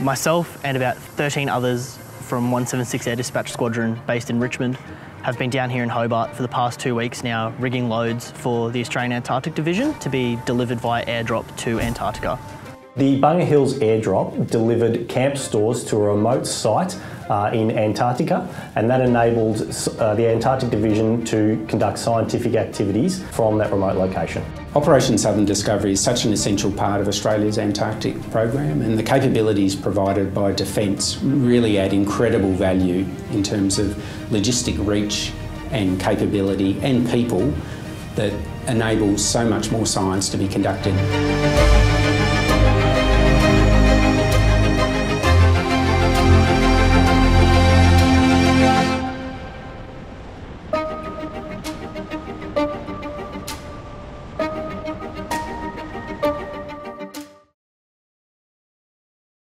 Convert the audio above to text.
Myself and about 13 others from 176 Air Dispatch Squadron based in Richmond have been down here in Hobart for the past two weeks now rigging loads for the Australian Antarctic Division to be delivered via airdrop to Antarctica. The Bunger Hills airdrop delivered camp stores to a remote site uh, in Antarctica, and that enabled uh, the Antarctic Division to conduct scientific activities from that remote location. Operation Southern Discovery is such an essential part of Australia's Antarctic program, and the capabilities provided by Defence really add incredible value in terms of logistic reach and capability and people that enables so much more science to be conducted.